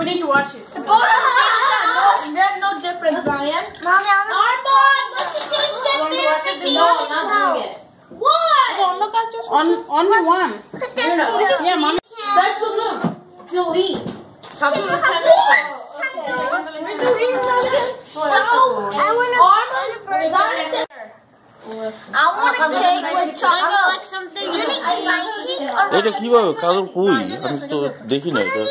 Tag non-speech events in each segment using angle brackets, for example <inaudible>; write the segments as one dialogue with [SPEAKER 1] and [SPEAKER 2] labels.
[SPEAKER 1] We need to wash it. <laughs>
[SPEAKER 2] There's no difference, Brian. Mommy, I'm Armand, what's the taste
[SPEAKER 1] Want to wash it? No, I'm not doing it.
[SPEAKER 2] What? Oh, look at your
[SPEAKER 1] On, only one. Yeah, mommy.
[SPEAKER 2] That's the room. Delete.
[SPEAKER 1] How do you have
[SPEAKER 2] I want a I want a cake with chocolate like something. You need my cake or
[SPEAKER 3] এটা কিভাবে কারোর কই আমি তো দেখি না এটা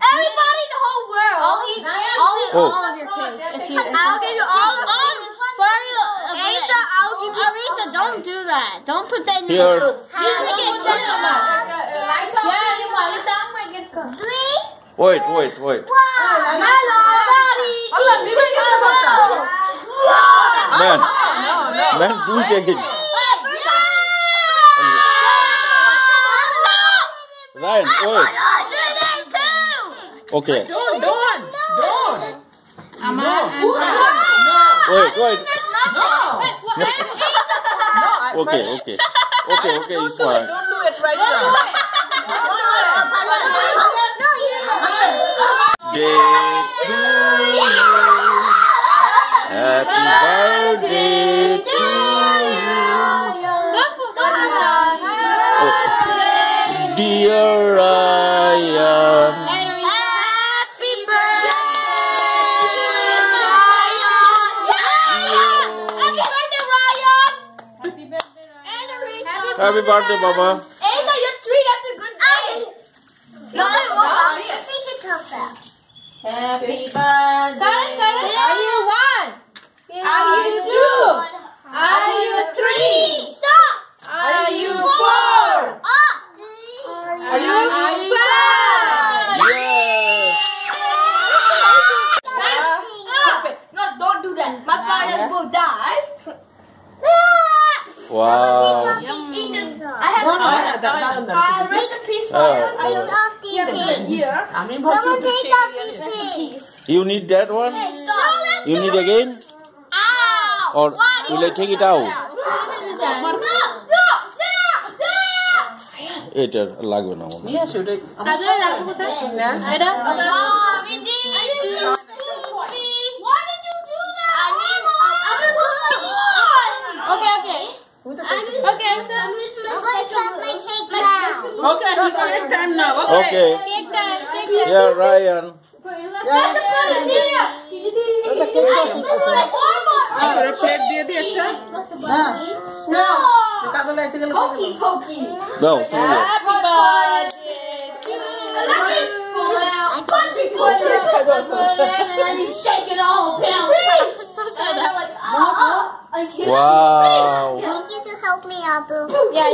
[SPEAKER 2] Everybody in the whole world. All, these, all, these,
[SPEAKER 3] oh.
[SPEAKER 2] all of your kids. I'll give you all of them. Mario, Arisa, don't do that. Don't put that in
[SPEAKER 3] Here.
[SPEAKER 2] mouth. You can Wait,
[SPEAKER 3] wait, wait. One.
[SPEAKER 2] Hello, buddy.
[SPEAKER 3] Man. Man, it again. Rayan, oh wait. Okay.
[SPEAKER 1] Don't, don't, don't. Aman no. and
[SPEAKER 3] Farhan. No. Wait, wait.
[SPEAKER 1] No.
[SPEAKER 3] no. Okay, okay. Okay, okay, it's fine.
[SPEAKER 1] Don't do it right now. Don't do it.
[SPEAKER 3] No, you Day to you. Happy birthday to you. Oh, dear. Uh,
[SPEAKER 2] Happy birthday,
[SPEAKER 3] Mama.
[SPEAKER 2] Asa, you're three. That's a good thing. No, no, I think it's not that.
[SPEAKER 1] Happy birthday.
[SPEAKER 2] Are you one? Are you two? Are you three? Stop.
[SPEAKER 1] Are you four?
[SPEAKER 2] Up.
[SPEAKER 1] Are you five?
[SPEAKER 2] Stop it. No, don't do that. My father will die.
[SPEAKER 3] Wow.
[SPEAKER 2] I have
[SPEAKER 1] No, no, no, no, no, no.
[SPEAKER 2] I raise a piece for
[SPEAKER 3] Oh,
[SPEAKER 2] I
[SPEAKER 3] oh.
[SPEAKER 2] don't have the pin here.
[SPEAKER 1] আমি
[SPEAKER 2] Someone
[SPEAKER 1] বলছি
[SPEAKER 2] take out the pin.
[SPEAKER 3] You need that one?
[SPEAKER 2] Stop.
[SPEAKER 3] You need again?
[SPEAKER 2] Ow.
[SPEAKER 3] Or
[SPEAKER 2] What
[SPEAKER 3] will I take it out?
[SPEAKER 2] No, no, no, no.
[SPEAKER 3] এটা লাগবে না মনে হয়।
[SPEAKER 2] Okay, so I'm going to my cake now.
[SPEAKER 1] Okay, it's your time now. Okay.
[SPEAKER 3] Yeah, Rayan.
[SPEAKER 2] That's the point here.
[SPEAKER 1] Acara plate dia dia kan?
[SPEAKER 2] No.
[SPEAKER 1] Kita boleh tinggal
[SPEAKER 2] Hoki, hoki.
[SPEAKER 3] No, tunggu.
[SPEAKER 2] Happy birthday. Happy birthday.